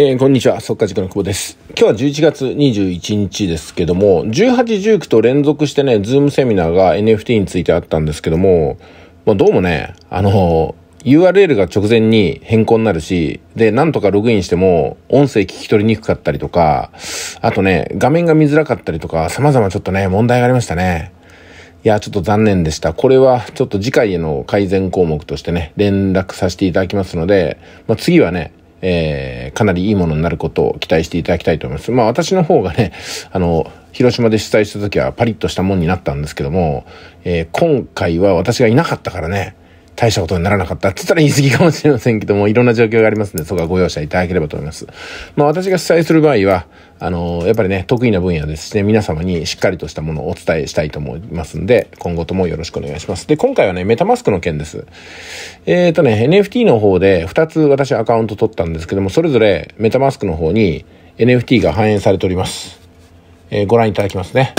えー、こんにちは、速稼塾の久保です。今日は11月21日ですけども、18、19と連続してね、ズームセミナーが NFT についてあったんですけども、まあ、どうもね、あの、URL が直前に変更になるし、で、なんとかログインしても、音声聞き取りにくかったりとか、あとね、画面が見づらかったりとか、様々ちょっとね、問題がありましたね。いや、ちょっと残念でした。これはちょっと次回への改善項目としてね、連絡させていただきますので、まあ、次はね、えー、かなりいいものになることを期待していただきたいと思います。まあ私の方がね、あの、広島で主催した時はパリッとしたもんになったんですけども、えー、今回は私がいなかったからね、大したことにならなかったって言ったら言い過ぎかもしれませんけども、いろんな状況がありますので、そこはご容赦いただければと思います。まあ私が主催する場合は、あの、やっぱりね、得意な分野ですしね、皆様にしっかりとしたものをお伝えしたいと思いますんで、今後ともよろしくお願いします。で、今回はね、メタマスクの件です。えっ、ー、とね、NFT の方で2つ私アカウント取ったんですけども、それぞれメタマスクの方に NFT が反映されております。えー、ご覧いただきますね。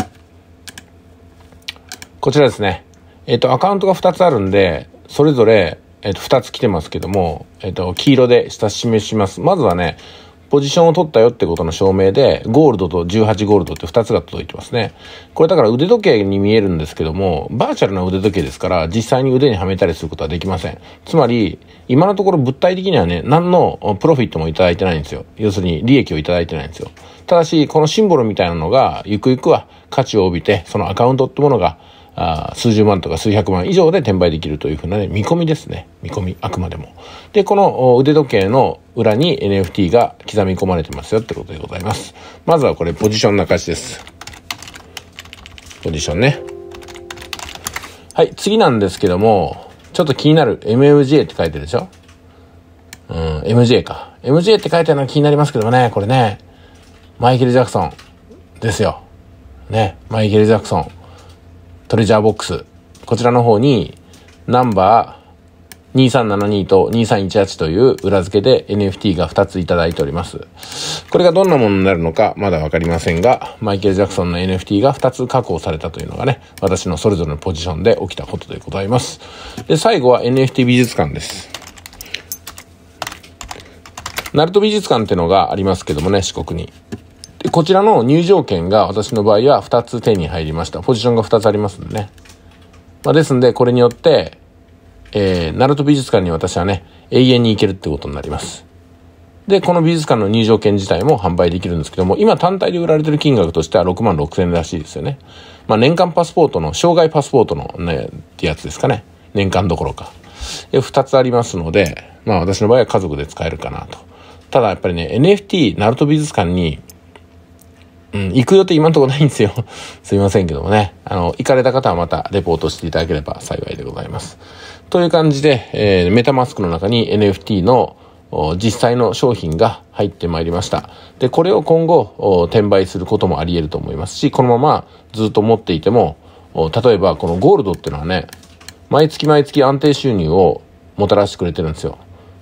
こちらですね。えっ、ー、と、アカウントが2つあるんで、それぞれ、えっ、と、2つ来てますけども、えっ、と、黄色で下示します。まずはね、ポジションを取ったよってことの証明で、ゴールドと18ゴールドって2つが届いてますね。これだから腕時計に見えるんですけども、バーチャルな腕時計ですから、実際に腕にはめたりすることはできません。つまり、今のところ物体的にはね、何のプロフィットもいただいてないんですよ。要するに利益をいただいてないんですよ。ただし、このシンボルみたいなのが、ゆくゆくは価値を帯びて、そのアカウントってものが、あ数十万とか数百万以上で転売できるというふうなね、見込みですね。見込み、あくまでも。で、この腕時計の裏に NFT が刻み込まれてますよってことでございます。まずはこれポジションな感じです。ポジションね。はい、次なんですけども、ちょっと気になる MMJ って書いてるでしょ？うん、MJ か。MJ って書いてあるのが気になりますけどもね、これね、マイケル・ジャクソンですよ。ね、マイケル・ジャクソン。トレジャーボックス。こちらの方に、ナンバー2372と2318という裏付けで NFT が2ついただいております。これがどんなものになるのかまだわかりませんが、マイケル・ジャクソンの NFT が2つ確保されたというのがね、私のそれぞれのポジションで起きたことでございます。で、最後は NFT 美術館です。ナルト美術館っていうのがありますけどもね、四国に。こちらの入場券が私の場合は2つ手に入りました。ポジションが2つありますんでね。まあ、ですんで、これによって、えー、ナルト美術館に私はね、永遠に行けるってことになります。で、この美術館の入場券自体も販売できるんですけども、今単体で売られてる金額としては6万6千円らしいですよね。まあ年間パスポートの、障害パスポートのね、ってやつですかね。年間どころか。2つありますので、まあ私の場合は家族で使えるかなと。ただやっぱりね、NFT、ナルト美術館にうん、行く予定今んとこないんですよ。すいませんけどもね。あの、行かれた方はまたレポートしていただければ幸いでございます。という感じで、えー、メタマスクの中に NFT の実際の商品が入ってまいりました。で、これを今後、転売することもあり得ると思いますし、このままずっと持っていても、例えばこのゴールドっていうのはね、毎月毎月安定収入をもたらしてくれてるんですよ。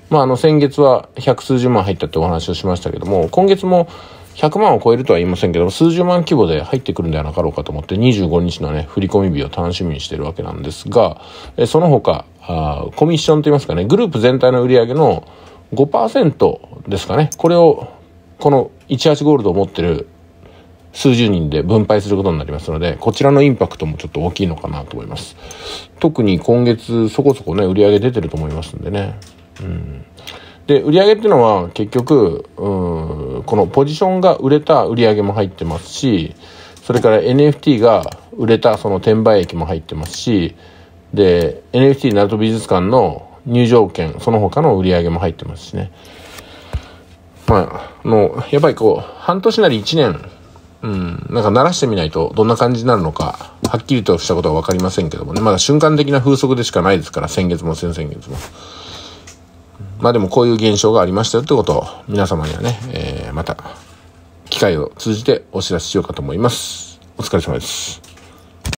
まあ、あの、先月は百数十万入ったってお話をしましたけども、今月も100万を超えるとは言いませんけど、数十万規模で入ってくるんではなかろうかと思って、25日のね、振込日を楽しみにしてるわけなんですが、えその他あ、コミッションといいますかね、グループ全体の売り上げの5%ですかね、これを、この18ゴールドを持ってる数十人で分配することになりますので、こちらのインパクトもちょっと大きいのかなと思います。特に今月そこそこね、売り上げ出てると思いますんでね。うん。で、売り上げっていうのは結局、うん、このポジションが売れた売り上げも入ってますし、それから NFT が売れたその転売益も入ってますし、で、NFT ナルト美術館の入場券、その他の売り上げも入ってますしね。まあ、あの、やっぱりこう、半年なり1年、うん、なんか鳴らしてみないとどんな感じになるのか、はっきりとしたことは分かりませんけどもね、まだ瞬間的な風速でしかないですから、先月も先々月も。まあでもこういう現象がありましたよってことを皆様にはね、えー、また機会を通じてお知らせしようかと思います。お疲れ様です。